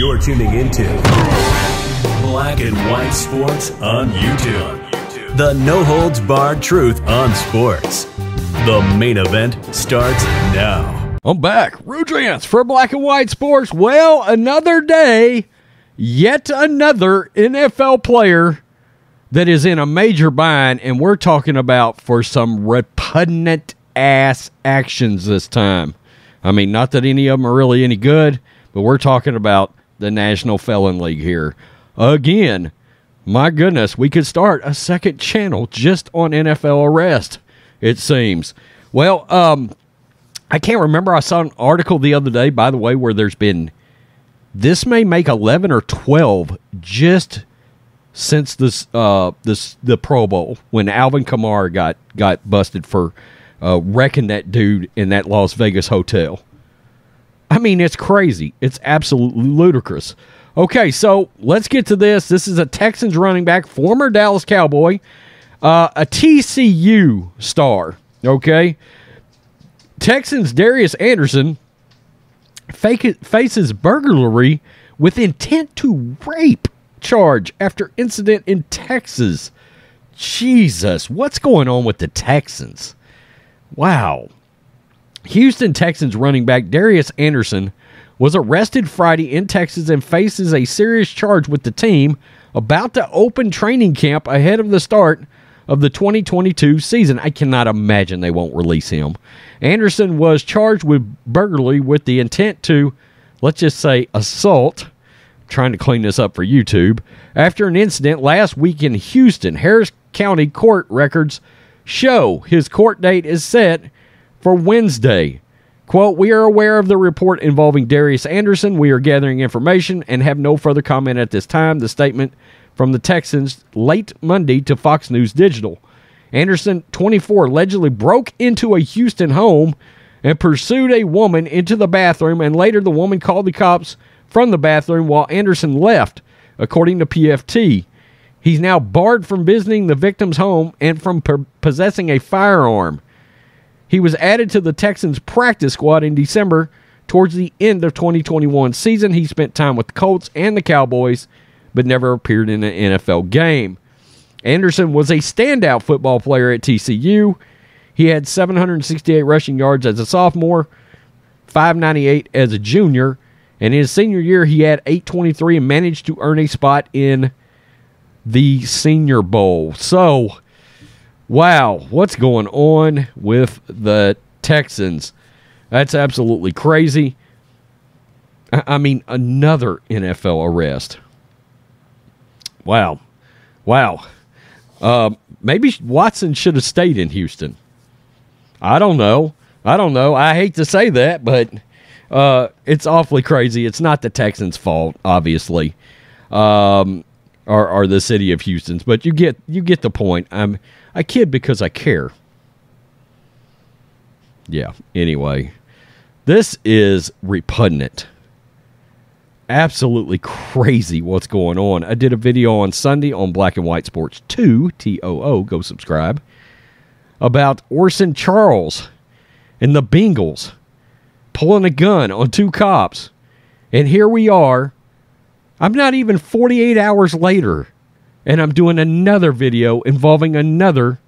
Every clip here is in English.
You're tuning into Black and White Sports on YouTube. The no holds barred truth on sports. The main event starts now. I'm back. Rudrance for Black and White Sports. Well, another day, yet another NFL player that is in a major bind, and we're talking about for some repugnant ass actions this time. I mean, not that any of them are really any good, but we're talking about the National Felon League here. Again, my goodness, we could start a second channel just on NFL arrest, it seems. Well, um, I can't remember. I saw an article the other day, by the way, where there's been this may make 11 or 12 just since this uh this the Pro Bowl when Alvin Kamara got got busted for uh, wrecking that dude in that Las Vegas hotel. Mean, it's crazy. It's absolutely ludicrous. Okay, so let's get to this. This is a Texans running back, former Dallas Cowboy, uh, a TCU star. Okay, Texans Darius Anderson fake, faces burglary with intent to rape charge after incident in Texas. Jesus, what's going on with the Texans? Wow. Houston Texans running back Darius Anderson was arrested Friday in Texas and faces a serious charge with the team about to open training camp ahead of the start of the 2022 season. I cannot imagine they won't release him. Anderson was charged with burglary with the intent to, let's just say, assault. trying to clean this up for YouTube. After an incident last week in Houston, Harris County court records show his court date is set for Wednesday. Quote, we are aware of the report involving Darius Anderson. We are gathering information and have no further comment at this time. The statement from the Texans late Monday to Fox News Digital. Anderson, 24, allegedly broke into a Houston home and pursued a woman into the bathroom, and later the woman called the cops from the bathroom while Anderson left, according to PFT. He's now barred from visiting the victim's home and from per- possessing a firearm. He was added to the Texans practice squad in December towards the end of 2021 season. He spent time with the Colts and the Cowboys, but never appeared in an NFL game. Anderson was a standout football player at TCU. He had 768 rushing yards as a sophomore, 598 as a junior, and in his senior year he had 823 and managed to earn a spot in the Senior Bowl. So, wow, what's going on with the Texans? That's absolutely crazy. I mean, another NFL arrest. Wow. Wow. Uh, maybe Watson should have stayed in Houston. I don't know. I don't know. I hate to say that, but uh, it's awfully crazy. It's not the Texans' fault, obviously, um, or, or the city of Houston's, but you get you get the point. I'm I kid because I care. Yeah. Anyway, this is repugnant. Absolutely crazy what's going on. I did a video on Sunday on Black and White Sports 2, T O O, go subscribe, about Orson Charles and the Bengals pulling a gun on two cops. And here we are. I'm not even 48 hours later, and I'm doing another video involving another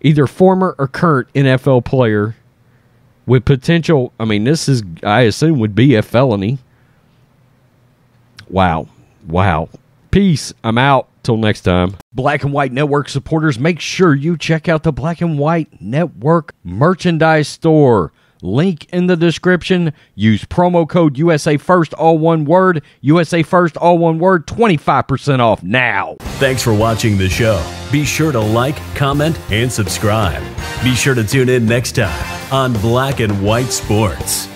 either former or current NFL player with potential. I mean, this is, I assume, would be a felony. Wow. Wow. Peace. I'm out. Till next time. Black and White Network supporters, make sure you check out the Black and White Network merchandise store. Link in the description. Use promo code USA First, all one word. USA First, all one word. 25% off now. Thanks for watching the show. Be sure to like, comment, and subscribe. Be sure to tune in next time on Black and White Sports.